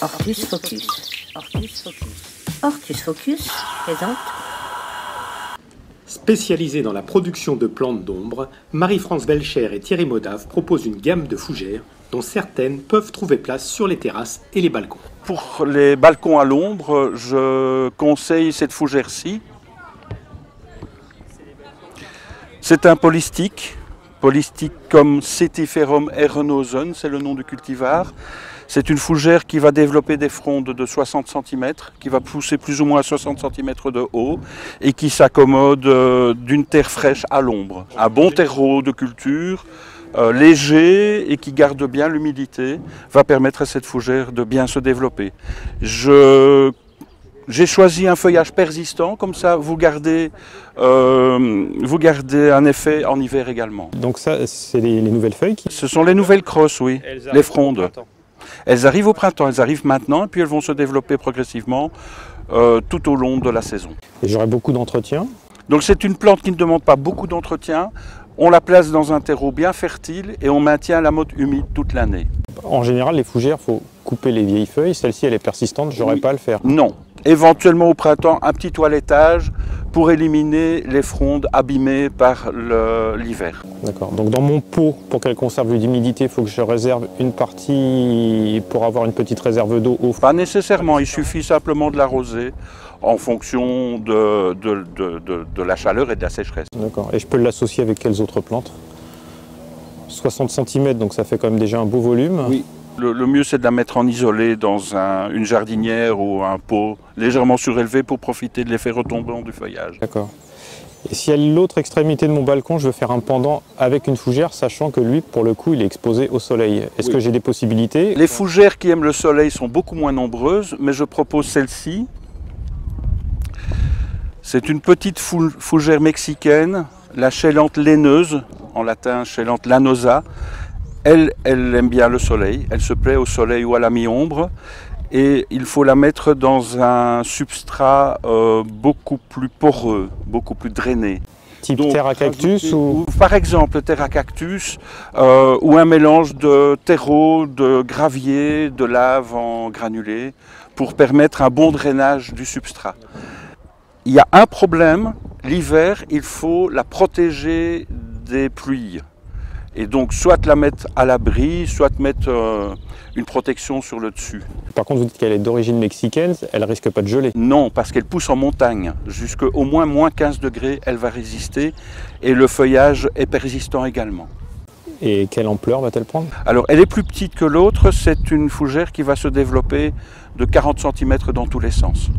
Hortus Focus. Hortus Focus. Hortus Focus présente. Spécialisés dans la production de plantes d'ombre, Marie-France Belcher et Thierry Modave proposent une gamme de fougères dont certaines peuvent trouver place sur les terrasses et les balcons. Pour les balcons à l'ombre, je conseille cette fougère-ci. C'est un polistique, polistique comme Cetiferum erenosen, c'est le nom du cultivar. C'est une fougère qui va développer des frondes de 60 cm, qui va pousser plus ou moins à 60 cm de haut et qui s'accommode euh, d'une terre fraîche à l'ombre. Un bon terreau de culture, euh, léger et qui garde bien l'humidité, va permettre à cette fougère de bien se développer. Je j'ai choisi un feuillage persistant, comme ça vous gardez, euh, vous gardez un effet en hiver également. Donc ça, c'est les, les nouvelles feuilles qui... Ce sont les nouvelles crosses, oui, les frondes. Elles arrivent au printemps, elles arrivent maintenant, et puis elles vont se développer progressivement euh, tout au long de la saison. Et j'aurai beaucoup d'entretien. Donc c'est une plante qui ne demande pas beaucoup d'entretien. On la place dans un terreau bien fertile et on maintient la motte humide toute l'année. En général, les fougères, il faut couper les vieilles feuilles. Celle-ci, elle est persistante, j'aurais Oui. pas à le faire. Non. Éventuellement au printemps, un petit toilettage pour éliminer les frondes abîmées par l'hiver. D'accord. Donc dans mon pot, pour qu'elle conserve l'humidité, il faut que je réserve une partie pour avoir une petite réserve d'eau au fond. Pas nécessairement, il suffit simplement de l'arroser en fonction de, de- de- de- de la chaleur et de la sécheresse. D'accord. Et je peux l'associer avec quelles autres plantes? 60 cm, donc ça fait quand même déjà un beau volume. Oui. Le, le mieux, c'est de la mettre en isolé dans un- une jardinière ou un pot légèrement surélevé pour profiter de l'effet retombant du feuillage. D'accord. Et si à l'autre extrémité de mon balcon, je veux faire un pendant avec une fougère, sachant que lui, pour le coup, il est exposé au soleil. Est-ce Oui. que j'ai des possibilités? Les fougères qui aiment le soleil sont beaucoup moins nombreuses, mais je propose celle-ci. C'est une petite fou- fougère mexicaine, la chélante laineuse, en latin chélante lanosa. Elle, elle aime bien le soleil, elle se plaît au soleil ou à la mi-ombre. Et il faut la mettre dans un substrat euh, beaucoup plus poreux, beaucoup plus drainé. Type Donc, terre à cactus ou... Par exemple, terre à cactus euh, ou un mélange de terreau, de gravier, de lave en granulé pour permettre un bon drainage du substrat. Il y a un problème, l'hiver, il faut la protéger des pluies. Et donc soit la mettre à l'abri, soit mettre euh, une protection sur le dessus. Par contre, vous dites qu'elle est d'origine mexicaine, elle risque pas de geler. Non, parce qu'elle pousse en montagne. Jusqu'au moins moins 15 degrés, elle va résister. Et le feuillage est persistant également. Et quelle ampleur va-t-elle prendre? Alors, elle est plus petite que l'autre. C'est une fougère qui va se développer de 40 cm dans tous les sens.